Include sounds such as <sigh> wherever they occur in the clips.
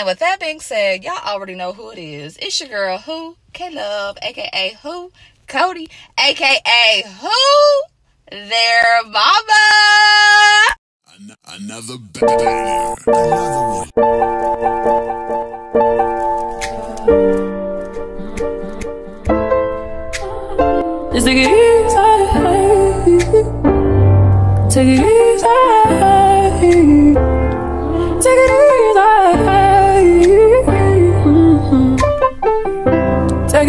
And with that being said, y'all already know who it is. It's your girl, Who K Love, aka Who Cody, aka Who Their Mama. An- Another banger. Another one. Just take it easy. Take it easy. Take it easy.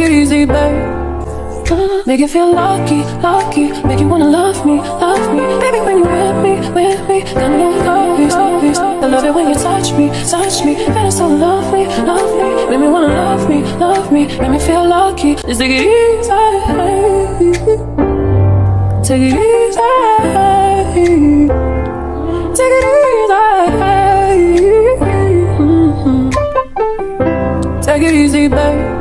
It easy, babe. Make you feel lucky, lucky. Make you wanna love me, love me. Baby, when you with me, with me, love me, love me. I love it when you touch me, touch me. Feeling so lovely, lovely. Make me wanna love me, love me. Make me feel lucky. Just take it easy. Take it easy. Take it easy. Mhm. Take it easy, babe.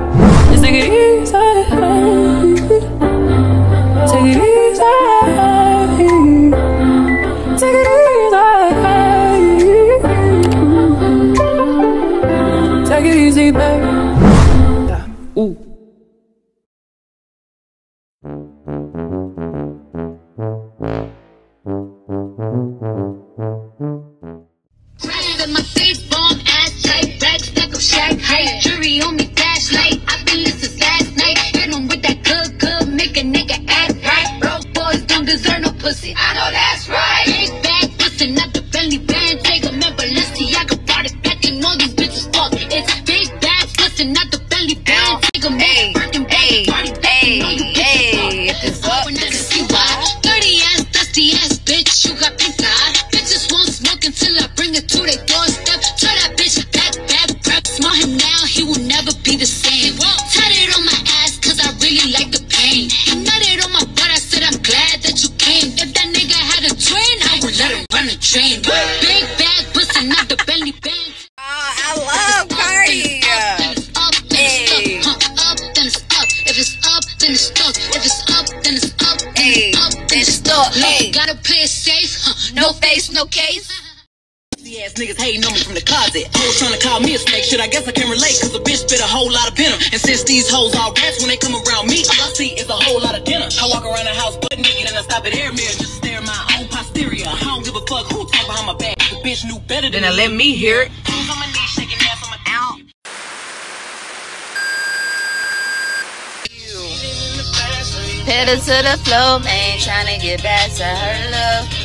No no case. Pussy ass niggas hating on me from the closet. Hoes trying to call me a snake. Shit, I guess I can relate, cause a bitch spit a whole lot of venom. And since these hoes all rats, when they come around me, all I see is a whole lot of dinner. I walk around the house butt naked and I stop at air mirror just to stare at my own posterior. I don't give a fuck who talk behind my back. The bitch knew better than Then let me hear it. Hoes on my knees, shaking ass on my Out. Pedal to the floor, man, trying to get back to her love.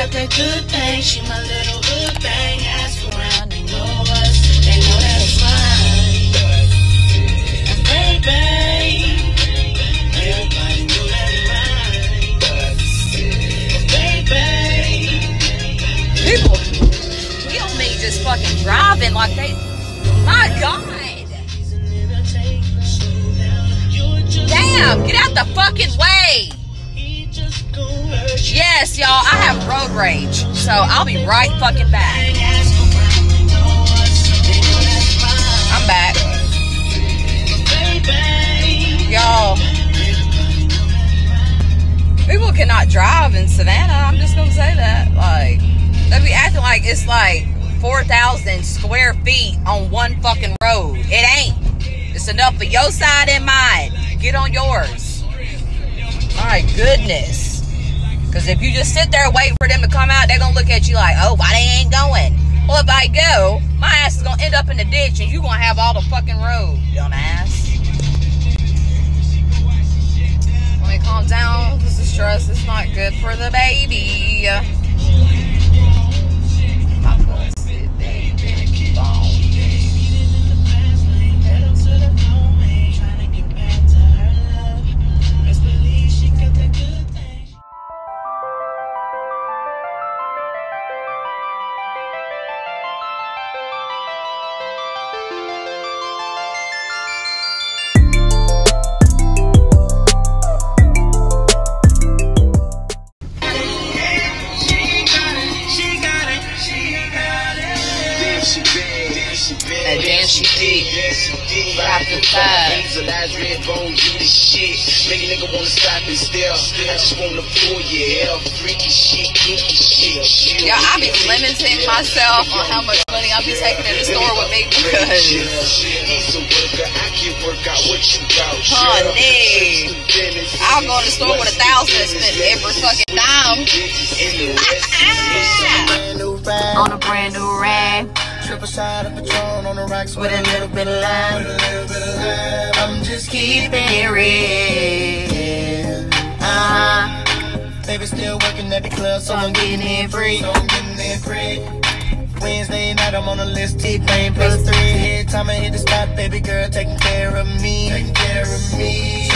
Let's believe she got that good thing. She my little hood. Ask around, they know us. They know that it's fine. And baby, everybody that's mine. Baby, people, we don't mean just fucking driving like they. My God. Damn, get out the fucking way. Yes, y'all, I have road rage. So I'll be right fucking back. I'm back. Y'all. People cannot drive in Savannah. I'm just gonna say that. Like, they be acting like it's like 4,000 square feet on one fucking road. It ain't. It's enough for your side and mine. Get on yours. My goodness. Because if you just sit there and wait for them to come out, they're going to look at you like, oh, why they ain't going? Well, if I go, my ass is going to end up in the ditch and you're going to have all the fucking road, dumbass. Let me calm down. This is stress. It's not good for the baby. Nigga wanna still. I just wanna pull your hair. Freaky shit, kinky shit. Y'all, I be limiting myself on how much money I be taking in the store with me because He's a worker, I can work out what you got. Honey. I'll go to the store with a thousand and spend every fucking dime. on a brand new rag Triple shot of Patron on the rocks with a little bit of lime. I'm just Keep it real. Baby still working at the club, so I'm getting in free. So I'm getting in free. Wednesday night, I'm on the list, T-Pain plus three. Every time I hit the spot, baby girl taking care of me. Taking care of me.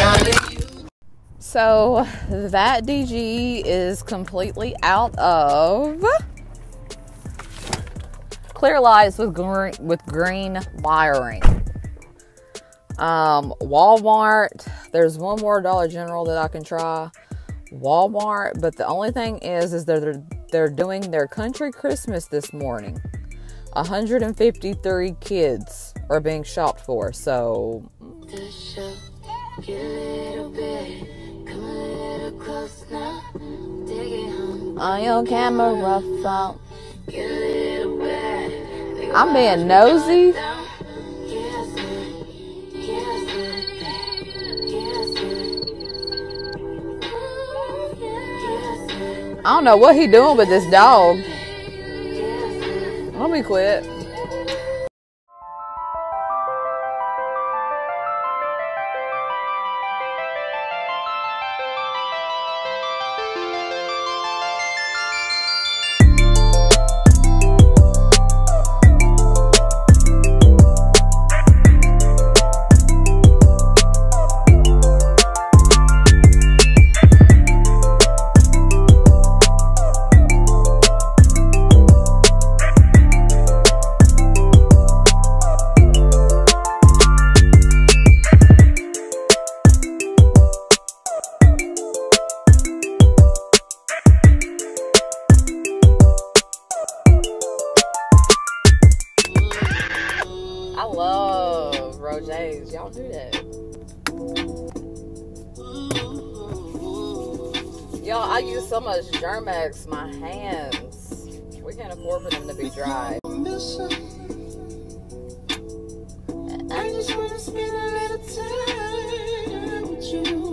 So that DG is completely out of clear lights with green with green wiring. Um, Walmart. There's one more Dollar General that I can try. Walmart, but the only thing is, is they're they're doing their country Christmas this morning. 153 kids are being shopped for. So on your camera phone. I'm being nosy. I don't know what he doing with this dog. Let me quit. Roger's. Y'all do that. Y'all, I use so much Germ-X, my hands. We can't afford for them to be dry. I just wanna spend a little time with you.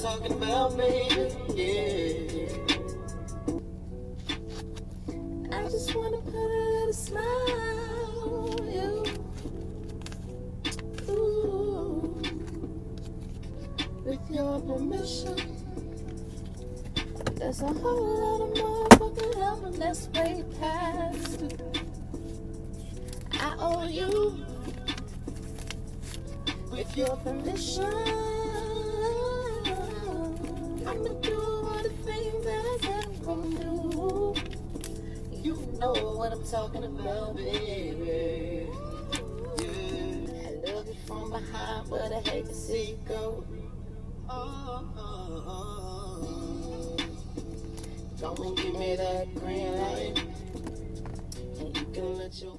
Talking about, baby. Yeah. I just wanna put a little smile on you. Ooh. With your permission, there's a whole lot of motherfucking love that's way past. I owe you. With your permission, I'ma do all the things that I said I'm gonna do. You know what I'm talking about, baby. I love you from behind, but I hate to see you go. Uh-huh. Come and give me that green light, and you can let your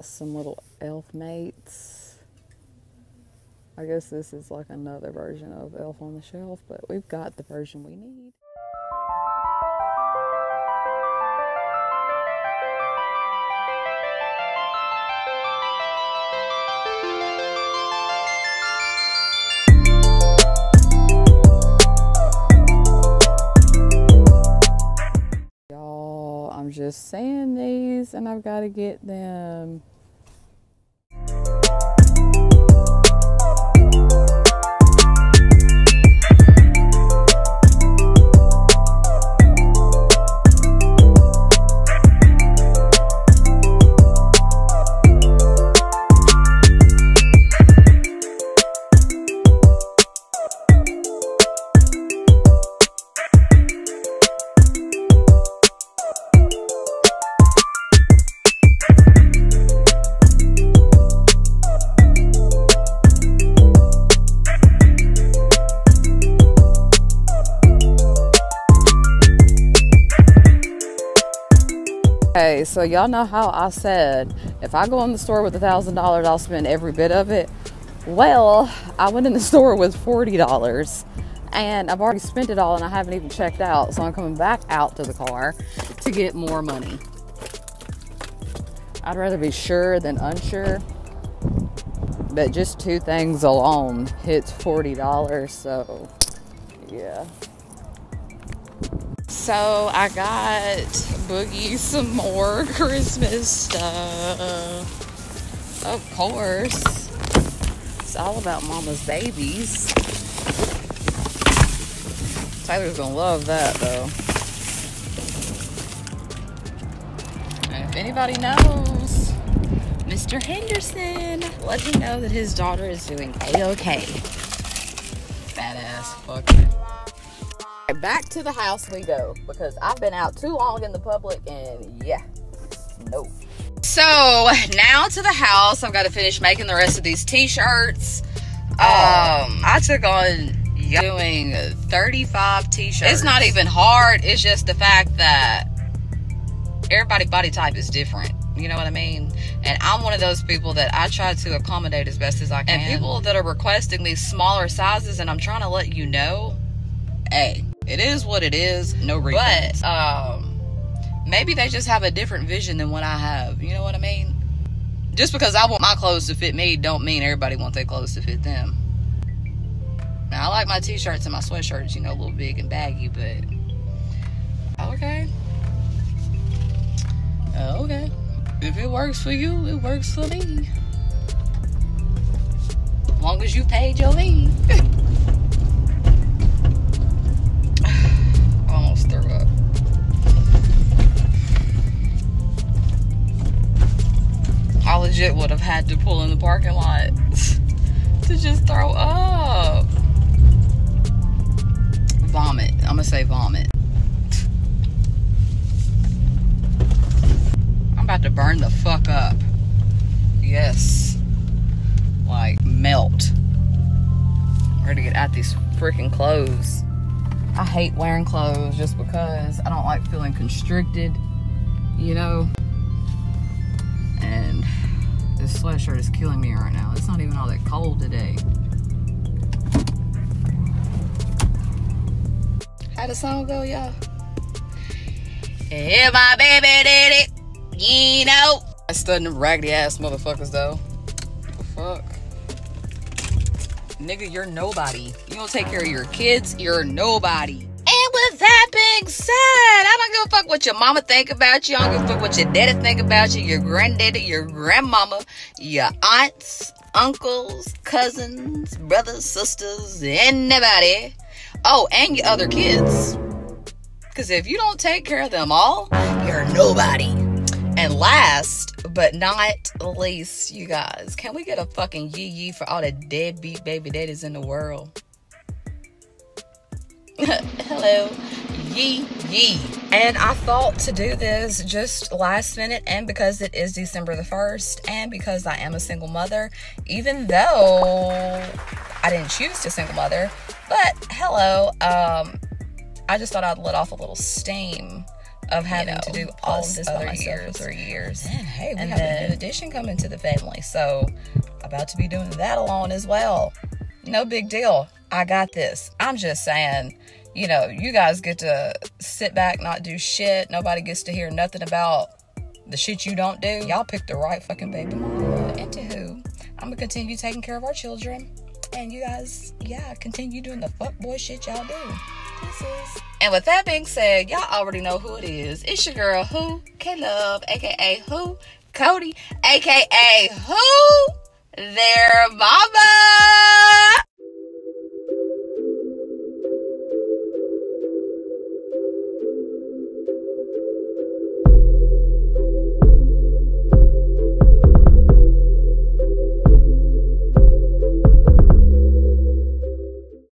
some little elf mates. I guess this is like another version of Elf on the Shelf, but we've got the version we need. Just saying these and I've got to get them. Okay, so y'all know how I said if I go in the store with a thousand dollars, I'll spend every bit of it. Well, I went in the <laughs> store with forty dollars, and I've already spent it all, and I haven't even checked out. So I'm coming back out to the car to get more money. I'd rather be sure than unsure. But just two things alone hits forty dollars. So, yeah. So I got Boogie some more <laughs> Christmas stuff. Of course. It's all about mama's babies. Tyler's gonna love that though. And if anybody knows Mr. Henderson, let him know that his daughter is doing a-okay. Badass fucker. Back to the house we go because I've been out too long in the public and yeah, no. So now to the house. I've got to finish making the rest of these t-shirts. Um, I took on doing 35 t-shirts. It's not even hard. It's just the fact that everybody body type is different. You know what I mean? And I'm one of those people that I try to accommodate as best as I can. And people that are requesting these smaller sizes, and I'm trying to let you know, hey, it is what it is. No regrets. But um, maybe they just have a different vision than what I have. You know what I mean? Just because I want my clothes to fit me, don't mean everybody wants their clothes to fit them. Now, I like my t-shirts and my sweatshirts, you know, a little big and baggy, but okay. Okay. If it works for you, it works for me. As long as you paid your fee. <laughs> I legit would have had to pull in the parking lot <laughs> to just throw up. Vomit. I'm gonna say vomit. I'm about to burn the fuck up. Yes. Like melt. I'm Ready to get out these freaking clothes. I hate wearing clothes just because I don't like feeling constricted, you know. And this sweatshirt is killing me right now. It's not even all that cold today. How the song go, y'all? If my baby did it, you know. I studying them raggedy ass motherfuckers though. The fuck? Nigga, you're nobody. You don't take care of your kids, you're nobody. With that being said, I don't give a fuck what your mama think about you. I don't give a fuck what your daddy think about you, your granddaddy, your grandmama, your aunts, uncles, cousins, brothers, sisters, anybody. Oh, and your other kids. Because if you don't take care of them all, you're nobody. And last but not least, you guys, can we get a fucking yee yee for all the deadbeat baby daddies in the world? Hello, yee yee. And I thought to do this just last minute, and because it is December the 1st, and because I am a single mother, even though I didn't choose to single mother, but hello, um, I just thought I'd let off a little steam of having know, to do all of this other by myself years. for three years. And hey, we And have a then- new addition coming to the family, so about to be doing that alone as well. No big deal. I got this. I'm just saying, you know, you guys get to sit back, not do shit. Nobody gets to hear nothing about the shit you don't do. Y'all picked the right fucking baby mama. Anywho, I'm gonna continue taking care of our children. And you guys, yeah, continue doing the fuck boy shit y'all do. And with that being said, y'all already know who it is. It's your girl, Who K Love, aka Who Cody, aka Who There Bye